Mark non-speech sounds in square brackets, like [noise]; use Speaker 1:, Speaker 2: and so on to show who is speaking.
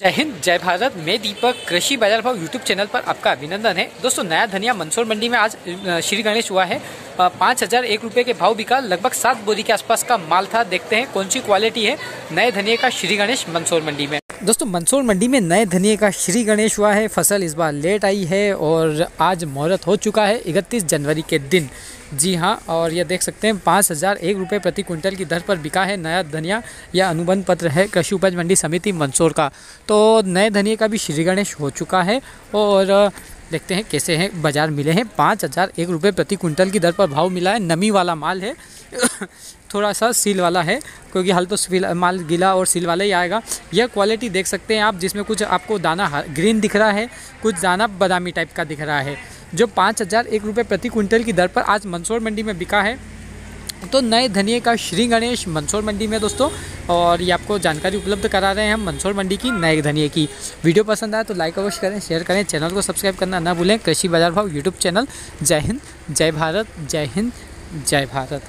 Speaker 1: जय हिंद, जय भारत। मैं दीपक, कृषि बाज़ार भाव यूट्यूब चैनल पर आपका अभिनंदन है। दोस्तों, नया धनिया मंदसौर मंडी में आज श्री गणेश हुआ है। पाँच हज़ार एक रुपये के भाव बिका, लगभग सात बोरी के आसपास का माल था। देखते हैं कौन सी क्वालिटी है नए धनिया का श्री गणेश मंदसौर मंडी में। दोस्तों मंदसौर मंडी में नए धनिए का श्री गणेश हुआ है। फ़सल इस बार लेट आई है और आज मुहूर्त हो चुका है, इकतीस जनवरी के दिन। जी हाँ और यह देख सकते हैं, पाँच हज़ार एक रुपये प्रति क्विंटल की दर पर बिका है नया धनिया या अनुबंध पत्र है कृषि उपज मंडी समिति मंदसौर का। तो नए धनिए का भी श्री गणेश हो चुका है और देखते हैं कैसे हैं, बाज़ार मिले हैं। पाँच हज़ार एक रुपये प्रति क्विंटल की दर पर भाव मिला है। नमी वाला माल है। [coughs] थोड़ा सा सील वाला है, क्योंकि हाल तो माल गीला और सील वाला ही आएगा। यह क्वालिटी देख सकते हैं आप, जिसमें कुछ आपको दाना ग्रीन दिख रहा है, कुछ दाना बादामी टाइप का दिख रहा है, जो पाँच हज़ार एक रुपये प्रति क्विंटल की दर पर आज मंदसौर मंडी में बिका है। तो नए धनिए का श्री गणेश मंदसौर मंडी में दोस्तों, और ये आपको जानकारी उपलब्ध करा रहे हैं हम मंदसौर मंडी की नए धनिए की। वीडियो पसंद आए तो लाइक अवश्य करें शेयर करें चैनल को सब्सक्राइब करना ना भूलें। कृषि बाज़ार भाव यूट्यूब चैनल जय हिंद, जय भारत, जय हिंद, जय भारत।